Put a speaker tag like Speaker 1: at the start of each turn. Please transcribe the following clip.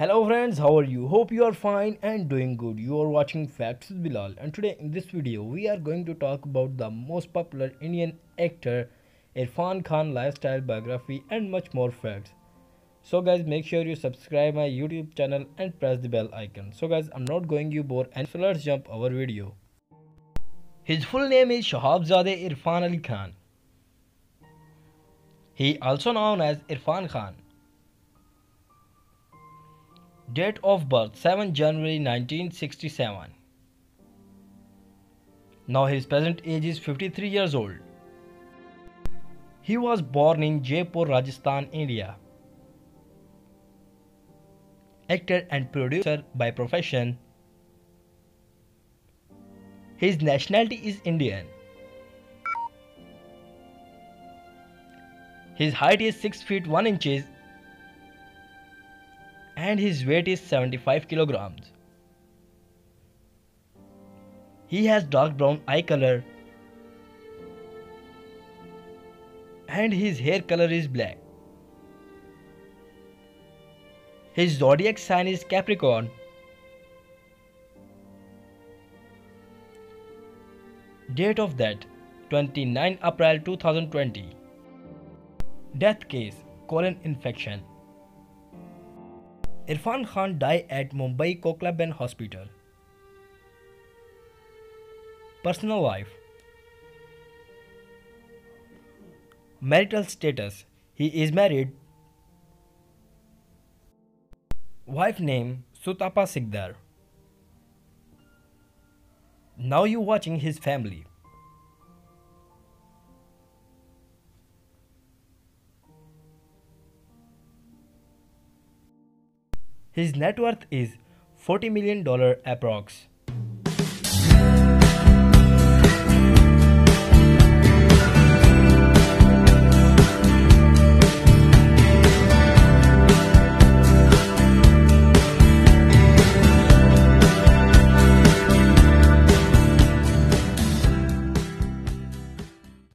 Speaker 1: Hello friends, how are you? Hope you are fine and doing good. You are watching Facts with Bilal and today in this video we are going to talk about the most popular Indian actor Irfan Khan lifestyle biography and much more facts. So guys make sure you subscribe my YouTube channel and press the bell icon. So guys I'm not going you bore and so let's jump our video. His full name is Shahabzadeh Irfan Ali Khan. He also known as Irfan Khan. Date of birth 7 January 1967. Now his present age is 53 years old. He was born in Jaipur, Rajasthan, India. Actor and producer by profession. His nationality is Indian. His height is 6 feet 1 inches and his weight is 75 kilograms. He has dark brown eye color and his hair color is black. His zodiac sign is Capricorn. Date of death 29 April 2020. Death case colon infection. Irfan Khan died at Mumbai Kokilaben Hospital. Personal life Marital status He is married. Wife name Sutapa Sikdar. Now you watching his family. His net worth is $40 million approx.